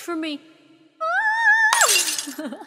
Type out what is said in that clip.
for me. Ah!